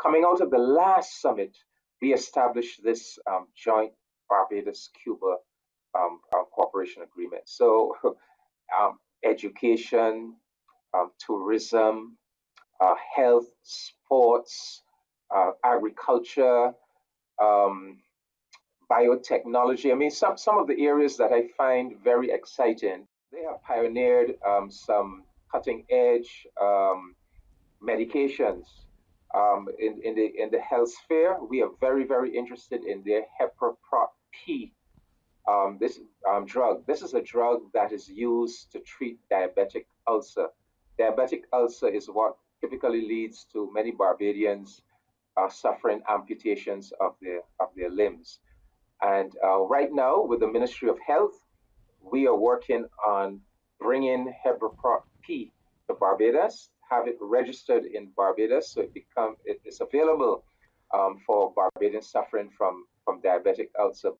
coming out of the last summit, we established this um, joint Barbados Cuba um, uh, cooperation agreement. So, um, education, um, tourism, uh, health, sports, uh, agriculture, um, biotechnology. I mean, some, some of the areas that I find very exciting. They have pioneered um, some cutting edge um, medications um, in, in, the, in the health sphere. We are very, very interested in their Hepaprop P um, this um, drug. This is a drug that is used to treat diabetic ulcer. Diabetic ulcer is what typically leads to many Barbadians uh, suffering amputations of their of their limbs. And uh, right now, with the Ministry of Health, we are working on bringing to Barbados, have it registered in Barbados, so it become it is available um, for Barbadians suffering from from diabetic ulcer.